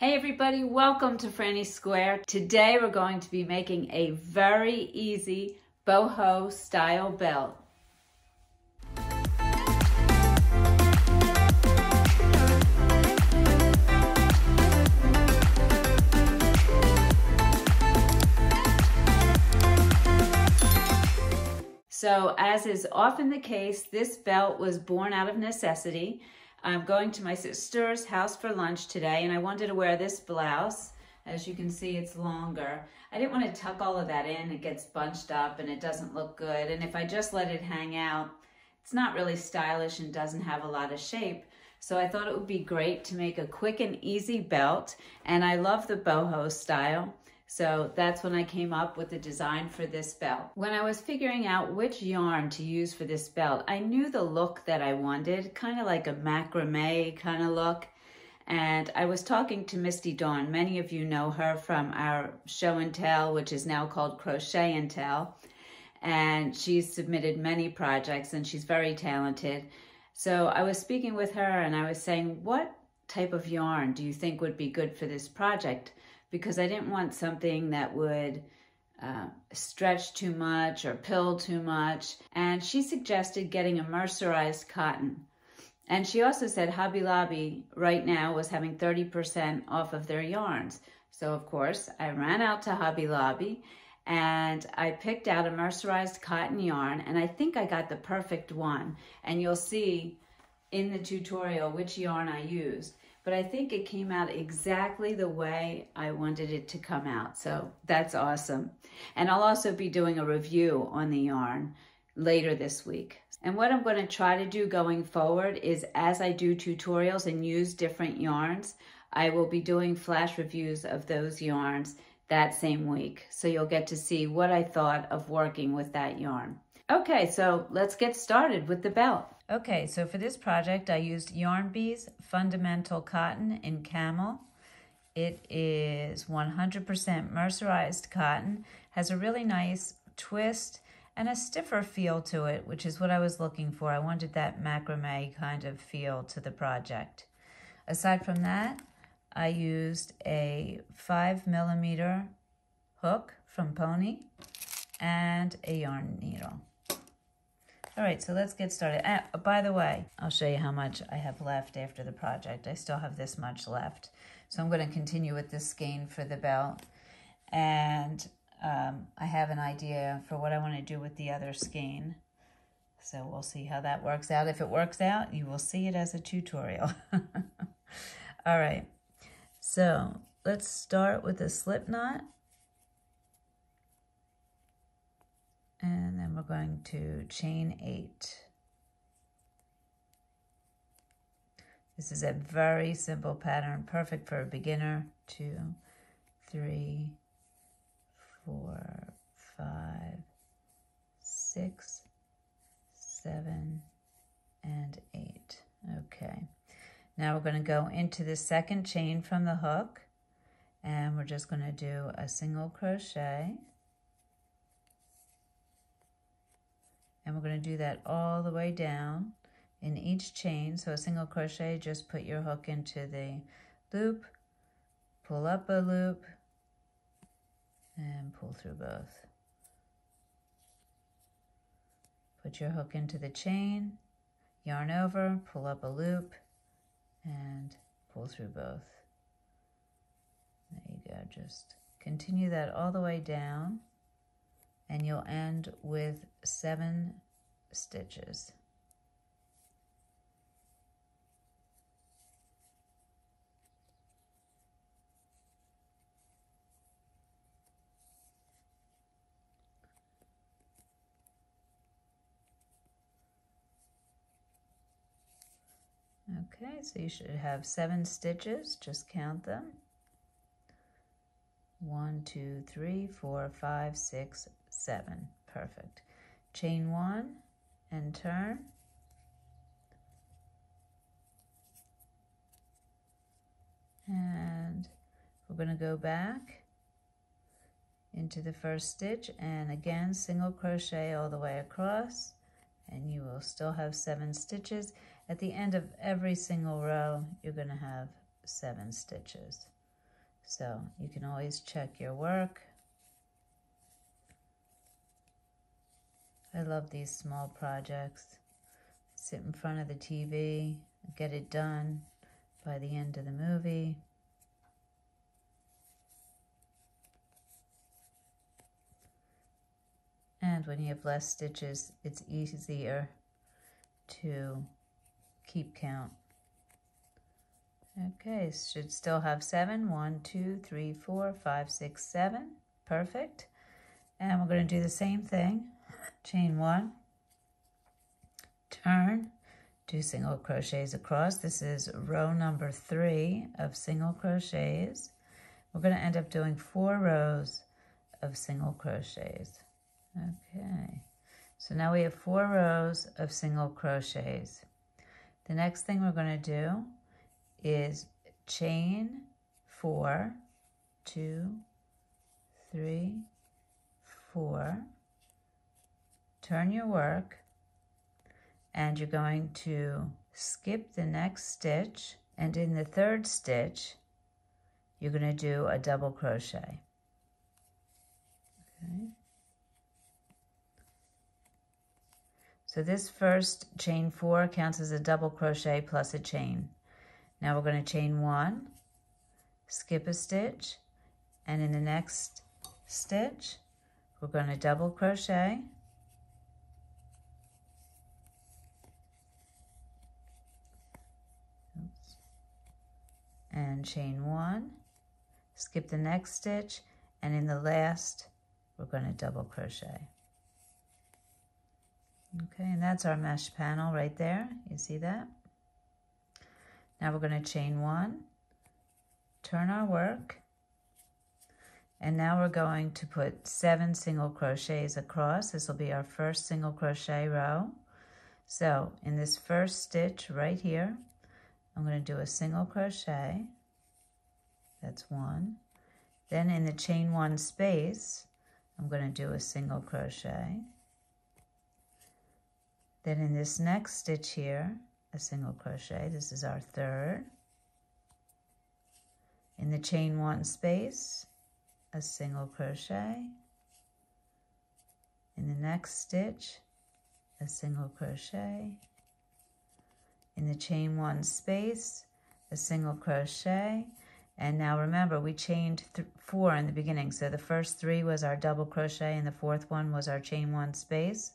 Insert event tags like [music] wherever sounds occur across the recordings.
Hey everybody, welcome to Frannie's Square. Today we're going to be making a very easy boho style belt. So as is often the case, this belt was born out of necessity. I'm going to my sister's house for lunch today and I wanted to wear this blouse. As you can see, it's longer. I didn't want to tuck all of that in. It gets bunched up and it doesn't look good. And if I just let it hang out, it's not really stylish and doesn't have a lot of shape. So I thought it would be great to make a quick and easy belt. And I love the boho style. So that's when I came up with the design for this belt. When I was figuring out which yarn to use for this belt, I knew the look that I wanted, kind of like a macrame kind of look. And I was talking to Misty Dawn. Many of you know her from our show and tell, which is now called Crochet and Tell. And she's submitted many projects and she's very talented. So I was speaking with her and I was saying, what type of yarn do you think would be good for this project? Because I didn't want something that would uh, stretch too much or pill too much. And she suggested getting a mercerized cotton. And she also said Hobby Lobby right now was having 30% off of their yarns. So of course I ran out to Hobby Lobby and I picked out a mercerized cotton yarn and I think I got the perfect one. And you'll see in the tutorial which yarn I used but I think it came out exactly the way I wanted it to come out. So that's awesome. And I'll also be doing a review on the yarn later this week. And what I'm going to try to do going forward is as I do tutorials and use different yarns, I will be doing flash reviews of those yarns that same week. So you'll get to see what I thought of working with that yarn. Okay, so let's get started with the belt. Okay, so for this project, I used Yarn Bees Fundamental Cotton in Camel. It is 100% mercerized cotton, has a really nice twist and a stiffer feel to it, which is what I was looking for. I wanted that macrame kind of feel to the project. Aside from that, I used a five millimeter hook from Pony and a yarn needle. All right, so let's get started. Uh, by the way, I'll show you how much I have left after the project. I still have this much left. So I'm going to continue with this skein for the belt. And um, I have an idea for what I want to do with the other skein. So we'll see how that works out. If it works out, you will see it as a tutorial. [laughs] All right, so let's start with a slip knot. And then we're going to chain eight. This is a very simple pattern, perfect for a beginner. Two, three, four, five, six, seven, and eight. Okay. Now we're going to go into the second chain from the hook, and we're just going to do a single crochet. And we're going to do that all the way down in each chain. So a single crochet, just put your hook into the loop, pull up a loop, and pull through both. Put your hook into the chain, yarn over, pull up a loop, and pull through both. There you go, just continue that all the way down you'll end with seven stitches. Okay, so you should have seven stitches, just count them. One, two, three, four, five, six, seven. Perfect. Chain one and turn. And we're going to go back into the first stitch and again single crochet all the way across and you will still have seven stitches. At the end of every single row, you're going to have seven stitches. So you can always check your work. I love these small projects. Sit in front of the TV, get it done by the end of the movie. And when you have less stitches, it's easier to keep count. Okay, should still have seven. One, two, three, four, five, six, seven. Perfect. And we're going to do the same thing. Chain one, turn, do single crochets across. This is row number three of single crochets. We're going to end up doing four rows of single crochets. Okay, so now we have four rows of single crochets. The next thing we're going to do is chain four, two, three, four, turn your work, and you're going to skip the next stitch, and in the third stitch, you're going to do a double crochet. Okay. So this first chain four counts as a double crochet plus a chain. Now we're going to chain one, skip a stitch, and in the next stitch, we're going to double crochet, and chain one, skip the next stitch, and in the last, we're going to double crochet. Okay, and that's our mesh panel right there. You see that? Now we're going to chain one, turn our work, and now we're going to put seven single crochets across. This will be our first single crochet row. So in this first stitch right here, I'm going to do a single crochet. That's one. Then in the chain one space, I'm going to do a single crochet. Then in this next stitch here, a single crochet. This is our third. In the chain one space, a single crochet. In the next stitch, a single crochet. In the chain one space, a single crochet. And now remember, we chained four in the beginning. So the first three was our double crochet and the fourth one was our chain one space.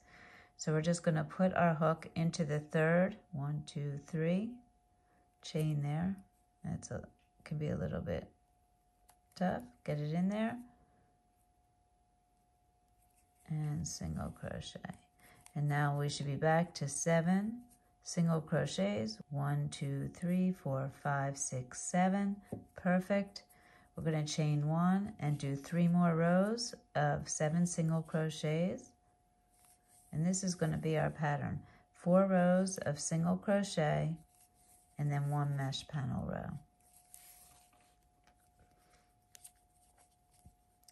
So we're just going to put our hook into the third, one, two, three, chain there. That's a can be a little bit tough. Get it in there. And single crochet. And now we should be back to seven single crochets. One, two, three, four, five, six, seven. Perfect. We're going to chain one and do three more rows of seven single crochets and this is going to be our pattern. Four rows of single crochet and then one mesh panel row.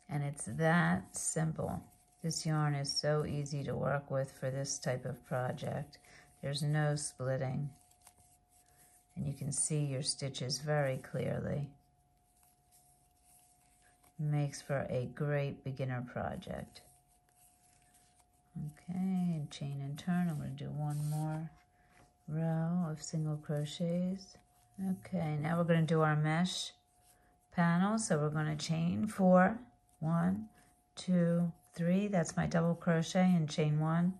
And it's that simple. This yarn is so easy to work with for this type of project. There's no splitting. And you can see your stitches very clearly. Makes for a great beginner project. Okay, chain and turn. I'm going to do one more row of single crochets. Okay, now we're going to do our mesh panel. So we're going to chain four, one, two, three. That's my double crochet and chain one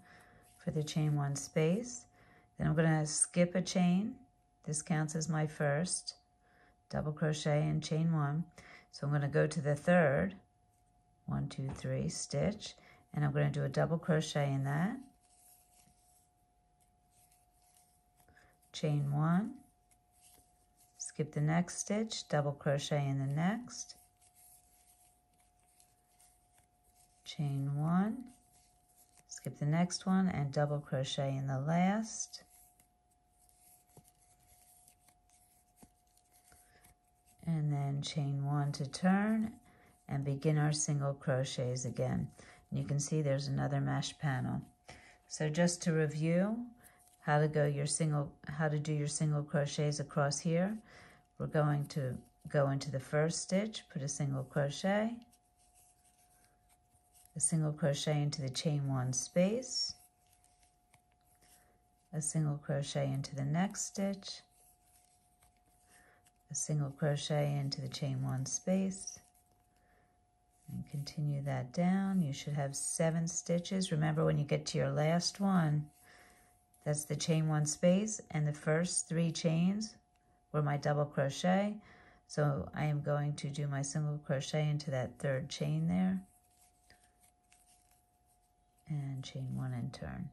for the chain one space. Then I'm going to skip a chain. This counts as my first. Double crochet and chain one. So I'm going to go to the third, one, two, three, stitch, and I'm going to do a double crochet in that. Chain one. Skip the next stitch. Double crochet in the next. Chain one. Skip the next one and double crochet in the last and then chain one to turn and begin our single crochets again and you can see there's another mesh panel. So just to review how to go your single, how to do your single crochets across here, we're going to go into the first stitch, put a single crochet, a single crochet into the chain one space, a single crochet into the next stitch, a single crochet into the chain one space, and continue that down. You should have seven stitches. Remember when you get to your last one, that's the chain one space, and the first three chains were my double crochet. So I am going to do my single crochet into that third chain there, and chain one and turn.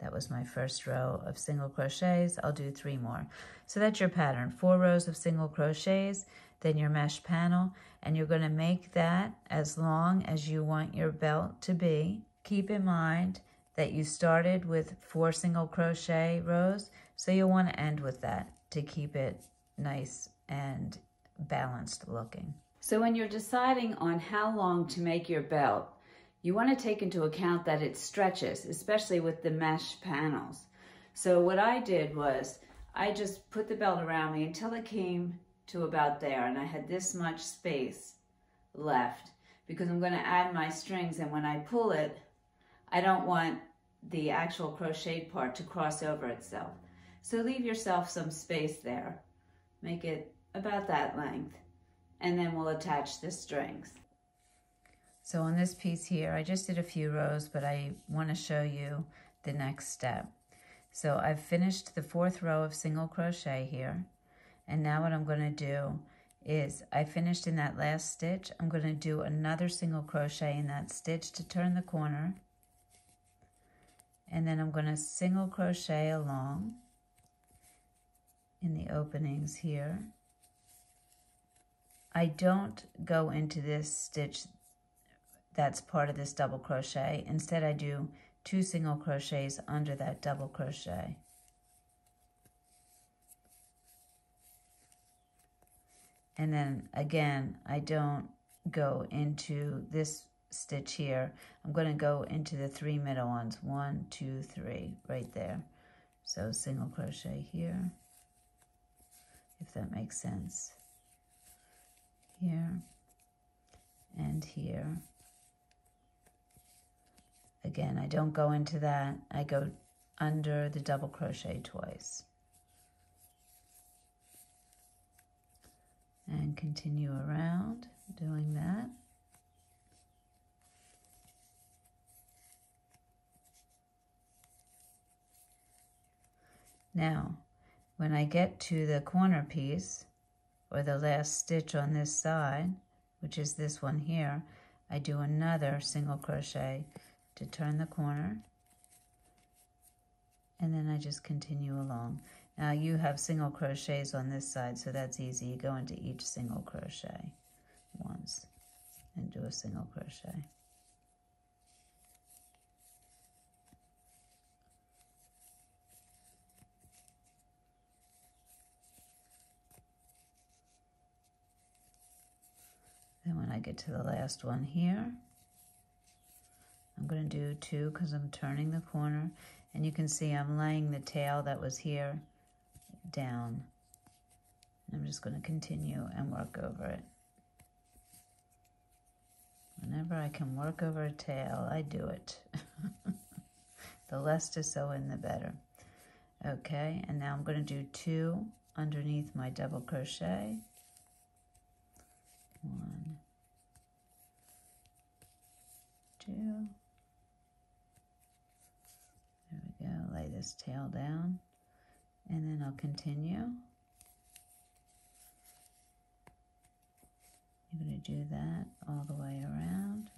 That was my first row of single crochets. I'll do three more. So that's your pattern, four rows of single crochets, then your mesh panel, and you're gonna make that as long as you want your belt to be. Keep in mind that you started with four single crochet rows, so you'll wanna end with that to keep it nice and balanced looking. So when you're deciding on how long to make your belt, you want to take into account that it stretches, especially with the mesh panels. So what I did was I just put the belt around me until it came to about there and I had this much space left because I'm going to add my strings and when I pull it, I don't want the actual crocheted part to cross over itself. So leave yourself some space there. Make it about that length and then we'll attach the strings. So on this piece here, I just did a few rows, but I want to show you the next step. So I've finished the fourth row of single crochet here. And now what I'm going to do is I finished in that last stitch. I'm going to do another single crochet in that stitch to turn the corner. And then I'm going to single crochet along in the openings here. I don't go into this stitch that's part of this double crochet. Instead, I do two single crochets under that double crochet. And then again, I don't go into this stitch here. I'm going to go into the three middle ones. One, two, three, right there. So single crochet here, if that makes sense. Here and here. Again, I don't go into that. I go under the double crochet twice. And continue around doing that. Now, when I get to the corner piece, or the last stitch on this side, which is this one here, I do another single crochet to turn the corner and then I just continue along. Now you have single crochets on this side, so that's easy. You go into each single crochet once and do a single crochet. Then when I get to the last one here, I'm going to do two because I'm turning the corner and you can see I'm laying the tail that was here down. I'm just going to continue and work over it. Whenever I can work over a tail, I do it. [laughs] the less to sew in, the better. Okay, and now I'm going to do two underneath my double crochet. One, two, go, lay this tail down, and then I'll continue. You're going to do that all the way around.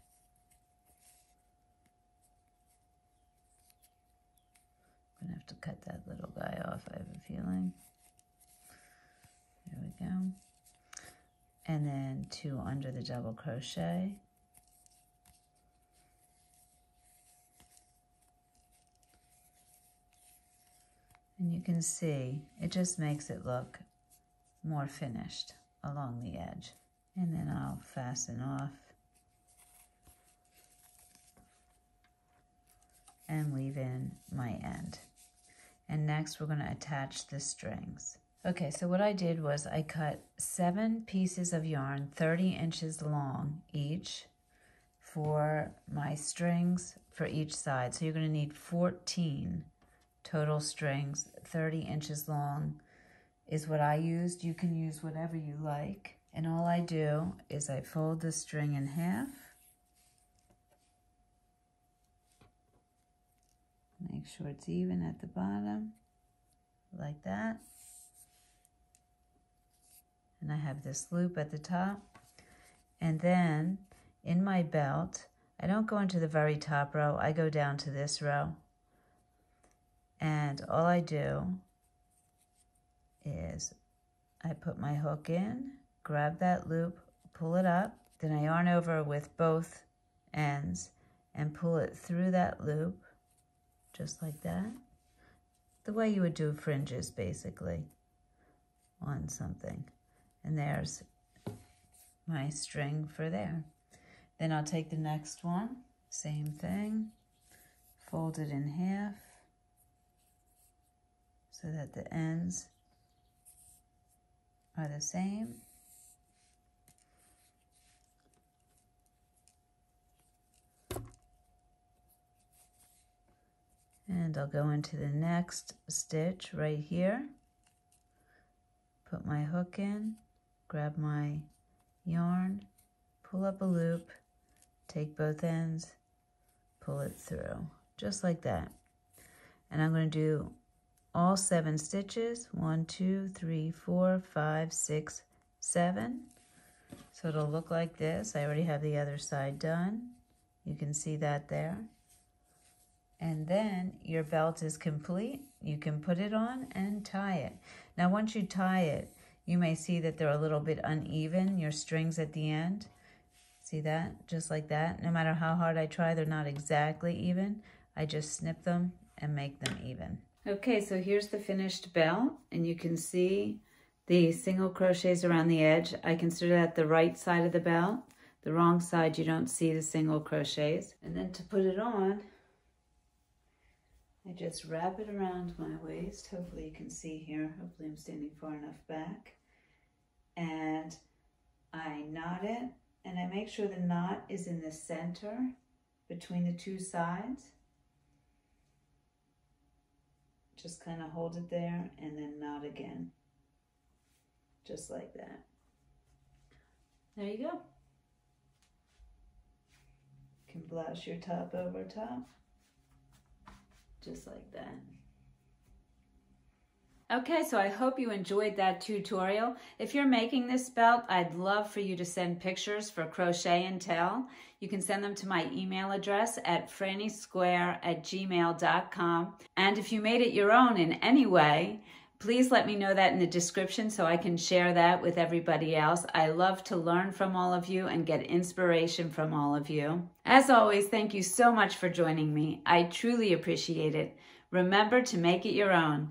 I'm going to have to cut that little guy off, I have a feeling. There we go. And then two under the double crochet. And you can see it just makes it look more finished along the edge. And then I'll fasten off and weave in my end. And next we're going to attach the strings. Okay, so what I did was I cut seven pieces of yarn, 30 inches long each, for my strings for each side. So you're going to need 14 total strings, 30 inches long is what I used. You can use whatever you like. And all I do is I fold the string in half. Make sure it's even at the bottom, like that. And I have this loop at the top. And then in my belt, I don't go into the very top row, I go down to this row. And all I do is I put my hook in, grab that loop, pull it up, then I yarn over with both ends and pull it through that loop, just like that. The way you would do fringes, basically, on something. And there's my string for there. Then I'll take the next one, same thing, fold it in half so that the ends are the same. And I'll go into the next stitch right here, put my hook in, grab my yarn, pull up a loop, take both ends, pull it through, just like that. And I'm going to do all seven stitches, one, two, three, four, five, six, seven. So it'll look like this. I already have the other side done. You can see that there. And then your belt is complete. You can put it on and tie it. Now once you tie it, you may see that they're a little bit uneven, your strings at the end. See that? Just like that. No matter how hard I try, they're not exactly even. I just snip them and make them even. Okay, so here's the finished belt, and you can see the single crochets around the edge. I consider that the right side of the belt. The wrong side, you don't see the single crochets. And then to put it on, I just wrap it around my waist. Hopefully you can see here. Hopefully I'm standing far enough back. And I knot it and I make sure the knot is in the center between the two sides. Just kind of hold it there and then knot again. Just like that. There you go. You can blouse your top over top. Just like that. Okay, so I hope you enjoyed that tutorial. If you're making this belt, I'd love for you to send pictures for Crochet and Tell. You can send them to my email address at franniessquare at gmail.com. And if you made it your own in any way, please let me know that in the description so I can share that with everybody else. I love to learn from all of you and get inspiration from all of you. As always, thank you so much for joining me. I truly appreciate it. Remember to make it your own